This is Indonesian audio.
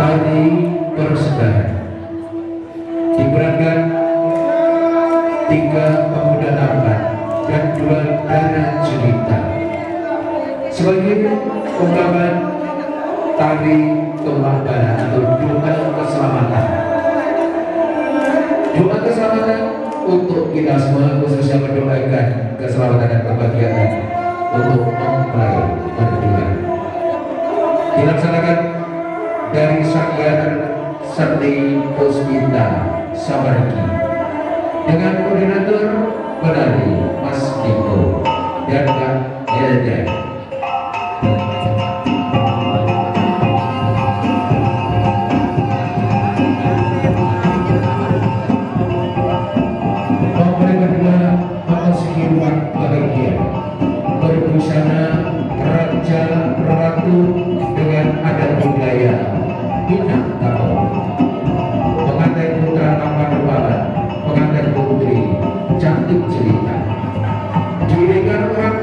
tari persembahan diperankan tiga pemuda tampan dan dua dana cerita sebagai ungkapan tari teladan atau doa keselamatan. Doa keselamatan untuk kita semua khususnya mendoakan keselamatan dan kebahagiaan untuk mempelai berdua. Dilaksanakan Jagat Sakti Puspita Sabarki dengan koordinator penari Mas Diko dan Kak Elda. bahagia berbusana cerita. Dirikan orang